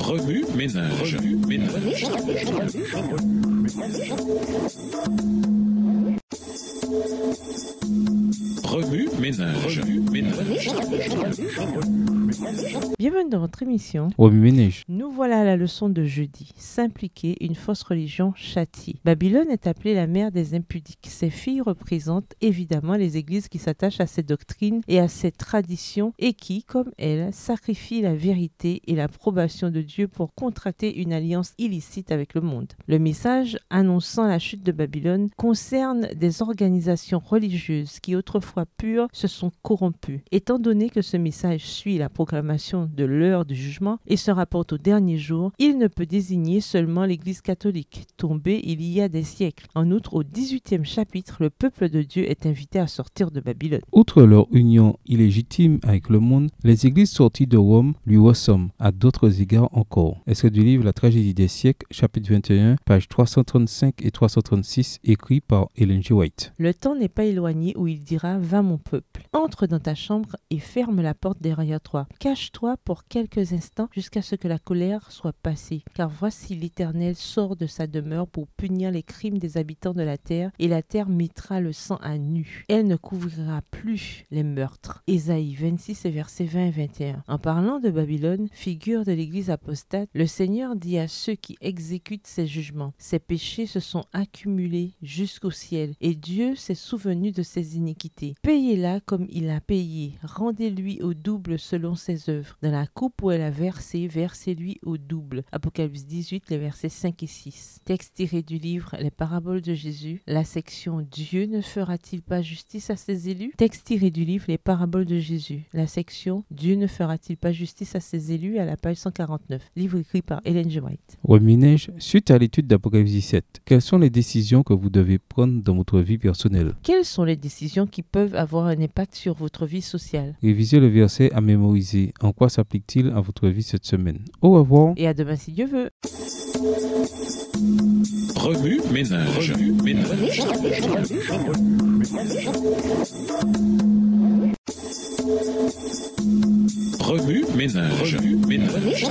Remue ménage. Remue ménage. Remue ménage. Remue ménage. Bienvenue dans votre émission. Nous voilà à la leçon de jeudi. S'impliquer, une fausse religion châtie. Babylone est appelée la mère des impudiques. Ces filles représentent évidemment les églises qui s'attachent à ces doctrines et à ces traditions et qui, comme elles, sacrifient la vérité et l'approbation de Dieu pour contracter une alliance illicite avec le monde. Le message annonçant la chute de Babylone concerne des organisations religieuses qui autrefois pures se sont corrompues. Étant donné que ce message suit la proclamation de l'heure du jugement et se rapporte au dernier jour, il ne peut désigner seulement l'Église catholique, tombée il y a des siècles. En outre, au 18e chapitre, le peuple de Dieu est invité à sortir de Babylone. Outre leur union illégitime avec le monde, les églises sorties de Rome lui ressemblent à d'autres égards encore. Est-ce du livre La tragédie des siècles, chapitre 21, pages 335 et 336, écrit par Ellen G. White. Le temps n'est pas éloigné où il dira Va mon peuple, entre dans ta chambre et ferme la porte derrière toi. Cache-toi pour quelques instants jusqu'à ce que la colère soit passée. Car voici l'Éternel sort de sa demeure pour punir les crimes des habitants de la terre, et la terre mettra le sang à nu. Elle ne couvrira plus les meurtres. Ésaïe 26 versets 20 et 21. En parlant de Babylone, figure de l'Église apostate, le Seigneur dit à ceux qui exécutent ses jugements, ses péchés se sont accumulés jusqu'au ciel, et Dieu s'est souvenu de ses iniquités. Payez-la comme il a payé, rendez-lui au double selon ses œuvres. Dans la coupe où elle a versé, versez-lui au double. Apocalypse 18, les versets 5 et 6. Texte tiré du livre Les paraboles de Jésus, la section Dieu ne fera-t-il pas justice à ses élus Texte tiré du livre Les paraboles de Jésus, la section Dieu ne fera-t-il pas justice à ses élus à la page 149. Livre écrit par Ellen G. White. Remue ménage. Suite à l'étude d'Apocalypse 17, quelles sont les décisions que vous devez prendre dans votre vie personnelle? Quelles sont les décisions qui peuvent avoir un impact sur votre vie sociale? Révisez le verset à mémoriser. En quoi s'applique-t-il à votre vie cette semaine? Au revoir. Et à demain si Dieu veut. Remue ménage. Remue ménage. Remue ménage. Remue ménage.